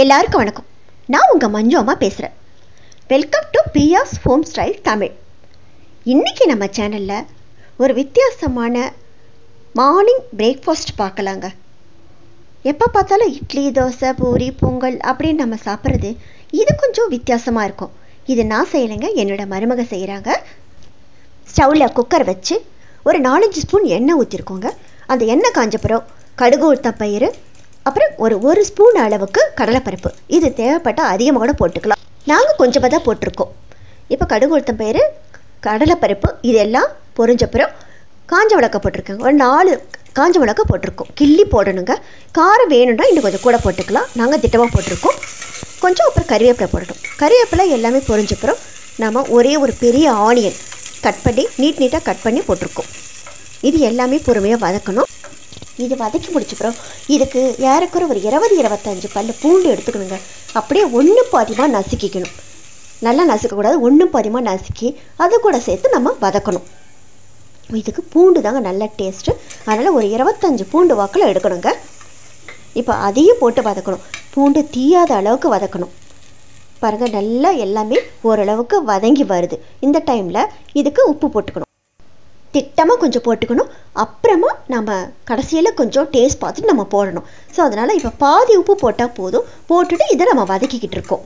எல்லாருக்கும் வணக்கம். நான் உங்கள் மஞ்சு அம்மா பேசுகிறேன் welcome to Piyas home style Tamil இன்றைக்கி நம்ம சேனலில் ஒரு வித்தியாசமான மார்னிங் பிரேக்ஃபாஸ்ட் பார்க்கலாங்க. எப்போ பார்த்தாலும் இட்லி தோசை பூரி பொங்கல் அப்படின்னு நம்ம சாப்பிட்றது இது கொஞ்சம் வித்தியாசமாக இருக்கும். இது நான் செய்யலைங்க என்னோட மருமக செய்கிறாங்க ஸ்டவ்வில் குக்கர் வச்சு ஒரு நாலஞ்சு ஸ்பூன் எண்ணெய் ஊற்றிருக்கோங்க அந்த எண்ணெய் காஞ்சப்புறம் கடுகு உளுத்தம் பயிறு அப்புறம் ஒரு ஒரு ஸ்பூன் அளவுக்கு கடலைப்பருப்பு. இது தேவைப்பட்டால் அதிகமாக கூட போட்டுக்கலாம். நாங்கள் கொஞ்சமாக தான் போட்டிருக்கோம். இப்போ கடுகு உளுத்தம் பயிறு கடலைப்பருப்பு இதெல்லாம் பொறிஞ்சப்புறம் காஞ்ச மிளகா போட்டிருக்கோங்க ஒரு நாலு காஞ்ச மிளகா போட்டிருக்கோம். கிள்ளி போடணுங்க. காரம் வேணும்னா இன்னும் கொஞ்சம் கூட போட்டுக்கலாம். நாங்கள் திட்டமாக போட்டிருக்கோம். கொஞ்சம் அப்புறம் கறிவேப்பிலை போடணும். கறிவேப்பிலை எல்லாமே பொறிஞ்சப்புறம் நம்ம ஒரே ஒரு பெரிய ஆனியன் கட் பண்ணி நீட் நீட்டாக கட் பண்ணி போட்டிருக்கோம். இது எல்லாமே பொறுமையாக வதக்கணும். இது வதக்கி முடிச்சப்புறம் இதுக்கு ஏறக்குற ஒரு இருபது இருபத்தஞ்சு பல் பூண்டு எடுத்துக்கணுங்க. அப்படியே ஒன்று பாதிமாக நசுக்கிக்கணும். நல்லா நசுக்கக்கூடாது ஒன்று பாதிமாக நசுக்கி அது கூட சேர்த்து நம்ம வதக்கணும். இதுக்கு பூண்டு தாங்க நல்ல டேஸ்ட்டு அதனால் ஒரு இருபத்தஞ்சு பூண்டு வாக்கில் எடுக்கணுங்க. இப்போ அதையும் போட்டு வதக்கணும். பூண்டு தீயாத அளவுக்கு வதக்கணும். பாருங்கள் நல்லா எல்லாமே ஓரளவுக்கு வதங்கி வருது. இந்த டைமில் இதுக்கு உப்பு போட்டுக்கணும். திட்டமாக கொஞ்சம் போட்டுக்கணும். அப்புறமா நம்ம கடைசியில் கொஞ்சம் டேஸ்ட் பார்த்துட்டு நம்ம போடணும். ஸோ அதனால் இப்போ பாதி உப்பு போட்டால் போதும். போட்டுட்டு இதை நம்ம வதக்கிக்கிட்டு இருக்கோம்.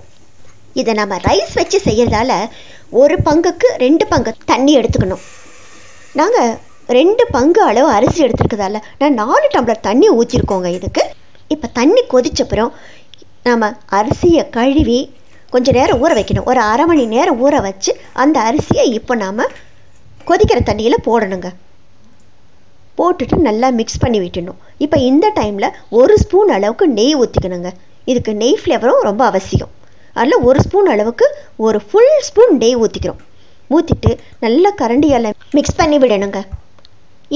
இதை நம்ம ரைஸ் வச்சு செய்கிறதால ஒரு பங்குக்கு ரெண்டு பங்கு தண்ணி எடுத்துக்கணும். நாங்கள் ரெண்டு பங்கு அளவு அரிசி எடுத்துருக்கதால நான் நாலு டம்ளர் தண்ணி ஊற்றிருக்கோங்க இதுக்கு. இப்போ தண்ணி கொதிச்சப்புறம் நம்ம அரிசியை கழுவி கொஞ்சம் நேரம் ஊற வைக்கணும். ஒரு அரை மணி நேரம் ஊற வச்சு அந்த அரிசியை இப்போ நாம் கொதிக்கிற தண்ணியில் போடணுங்க. போட்டுட்டு நல்லா மிக்ஸ் பண்ணி விட்டுணும் இப்போ இந்த டைமில் ஒரு ஸ்பூன் அளவுக்கு நெய் ஊற்றிக்கணுங்க இதுக்கு நெய் ஃப்ளேவரும் ரொம்ப அவசியம். அதில் ஒரு ஸ்பூன் அளவுக்கு ஒரு ஃபுல் ஸ்பூன் நெய் ஊற்றிக்கிறோம் ஊற்றிட்டு நல்லா கரண்டியால் மிக்ஸ் பண்ணி விடணுங்க.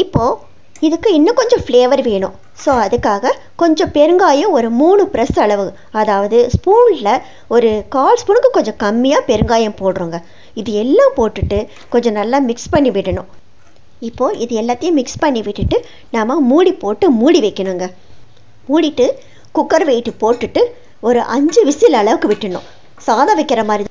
இப்போது இதுக்கு இன்னும் கொஞ்சம் ஃப்ளேவர் வேணும். ஸோ அதுக்காக கொஞ்சம் பெருங்காயம் ஒரு மூணு ப்ரெஸ் அளவு. அதாவது ஸ்பூனில் ஒரு கால் ஸ்பூனுக்கு கொஞ்சம் கம்மியாக பெருங்காயம் போடுறோங்க. இது எல்லாம் போட்டுட்டு கொஞ்சம் நல்லா மிக்ஸ் பண்ணி விடணும். இப்போது இது எல்லாத்தையும் மிக்ஸ் பண்ணி விட்டுட்டு நாம் மூடி போட்டு மூடி வைக்கணுங்க. மூடிட்டு குக்கர் வெயிட்டு போட்டுட்டு ஒரு அஞ்சு விசில் அளவுக்கு விட்டுணும். சாதம் வைக்கிற மாதிரி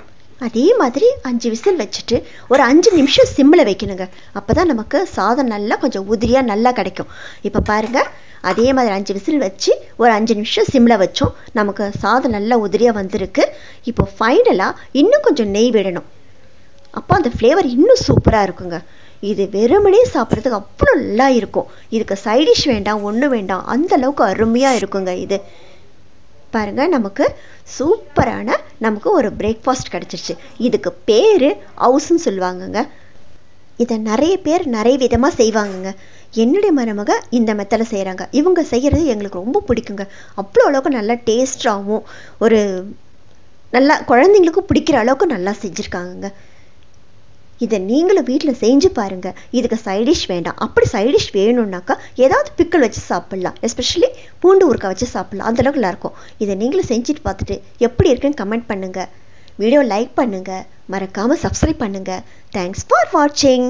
அதே மாதிரி அஞ்சு விசில் வச்சுட்டு ஒரு அஞ்சு நிமிஷம் சிம்மில் வைக்கணுங்க. அப்போ தான் நமக்கு சாதம் நல்லா கொஞ்சம் உதிரியாக நல்லா கிடைக்கும். இப்போ பாருங்கள் அதே மாதிரி அஞ்சு விசில் வச்சு ஒரு அஞ்சு நிமிஷம் சிம்மில் வச்சோம். நமக்கு சாதம் நல்லா உதிரியாக வந்திருக்கு. இப்போ ஃபைனலாக இன்னும் கொஞ்சம் நெய் விடணும். அப்போ அந்த ஃப்ளேவர் இன்னும் சூப்பராக இருக்குங்க. இது வெறுமனே சாப்பிட்றதுக்கு அவ்வளோ நல்லா இருக்கும். இதுக்கு சைடிஷ் வேண்டாம் ஒன்றும் வேண்டாம். அந்த அளவுக்கு அருமையாக இருக்குங்க இது. பாருங்க நமக்கு சூப்பரான நமக்கு ஒரு பிரேக்ஃபாஸ்ட் கிடச்சிருச்சு. இதுக்கு பேர் ஹவுஸ்ன்னு சொல்லுவாங்கங்க. இதை நிறைய பேர் நிறைய விதமாக செய்வாங்கங்க. என்னுடைய மருமக இந்த மெத்தடில் செய்கிறாங்க இவங்க செய்கிறது எங்களுக்கு ரொம்ப பிடிக்குங்க. அவ்வளோ அளவுக்கு நல்லா டேஸ்டாகவும் ஒரு நல்லா குழந்தைங்களுக்கும் பிடிக்கிற அளவுக்கு நல்லா செஞ்சுருக்காங்கங்க. இதை நீங்களும் வீட்டில் செஞ்சு பாருங்கள் இதுக்கு சைடிஷ் வேண்டாம். அப்படி சைடிஷ் வேணும்னாக்கா ஏதாவது பிக்கல் வச்சு சாப்பிட்லாம். எஸ்பெஷலி பூண்டு ஊறுக்காய் வச்சு சாப்பிட்லாம். அந்தளவுக்கு நல்லாயிருக்கும் இதை நீங்களும் செஞ்சுட்டு பார்த்துட்டு எப்படி இருக்குன்னு கமெண்ட் பண்ணுங்கள் வீடியோ லைக் பண்ணுங்கள் மறக்காமல் சப்ஸ்கிரைப் பண்ணுங்கள் தேங்க்ஸ் ஃபார் வாட்சிங்